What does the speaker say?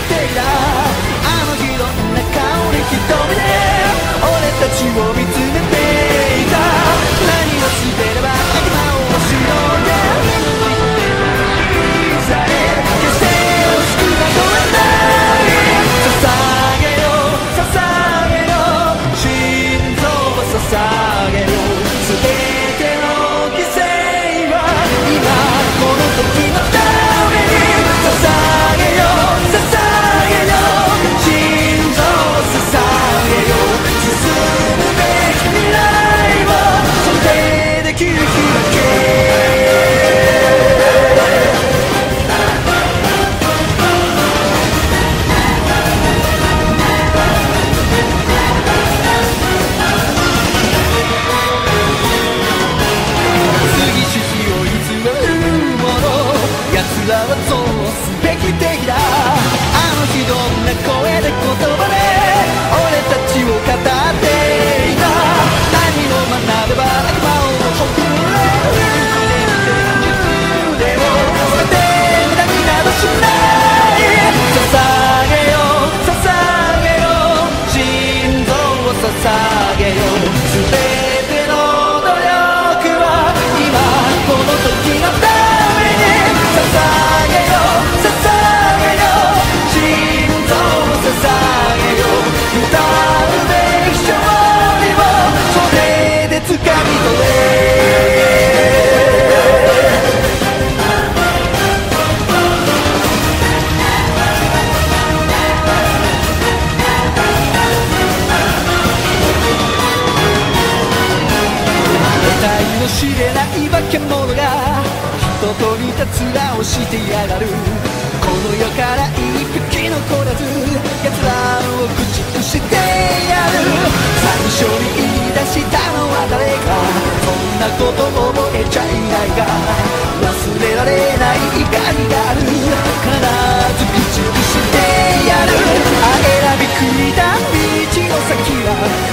everything now の知れない化け物が人と似た面をしてやがる。この世から一匹残らず奴らを駆逐してやる。最初に言い出したのは誰か。そんなこと覚えちゃいないが忘れられない怒りがある。必ず駆逐してやる。あ選びくいた道の先は